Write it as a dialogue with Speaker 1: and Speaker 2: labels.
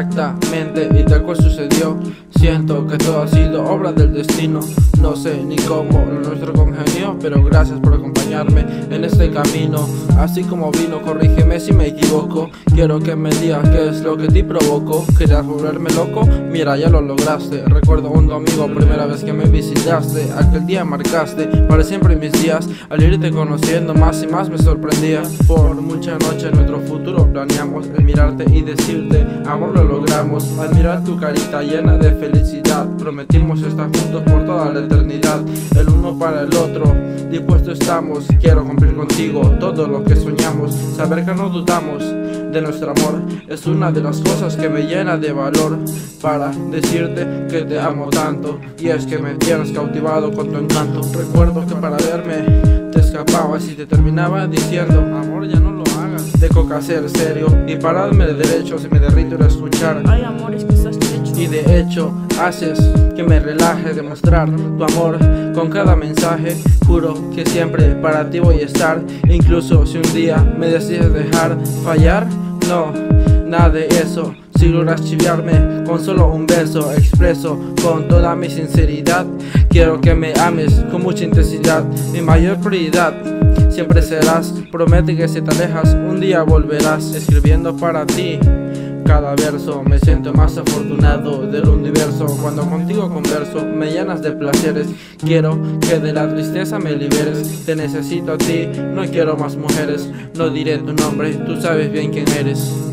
Speaker 1: exactamente y tal cual sucedió. Siento que todo ha sido obra del destino. No sé ni cómo lo nuestro congenió Pero gracias por acompañarme en este camino. Así como vino, corrígeme si me equivoco. Quiero que me digas qué es lo que te provocó. ¿Querías volverme loco? Mira, ya lo lograste. Recuerdo un domingo, primera vez que me visitaste. Aquel día marcaste para siempre mis días. Al irte conociendo más y más me sorprendía Por muchas noches nuestro futuro planeamos El mirarte y decirte, amor lo logramos. Al mirar tu carita llena de felicidad. Prometimos estar juntos por toda la eternidad. El uno para el otro Dispuesto estamos, quiero cumplir contigo todo lo que soñamos. Saber que no dudamos de nuestro amor Es una de las cosas que me llena de valor Para decirte que te amo tanto. Y es que me tienes cautivado con tu encanto. Recuerdo que para verme te escapabas y te terminaba diciendo Amor ya no ser serio y pararme de derecho Si me derrito a escuchar
Speaker 2: que estás
Speaker 1: y de hecho haces que me relaje demostrar tu amor con cada mensaje. Juro que siempre para ti voy a estar, incluso si un día me decides dejar fallar, no, nada de eso. Si logras chiviarme con solo un beso, expreso con toda mi sinceridad. Quiero que me ames con mucha intensidad, mi mayor prioridad. Siempre serás, promete que si te alejas, un día volverás escribiendo para ti. Cada verso Me siento más afortunado del universo. Cuando contigo converso me llenas de placeres. Quiero que de la tristeza me liberes. Te necesito a ti, no quiero más mujeres. No diré tu nombre, tú sabes bien quién eres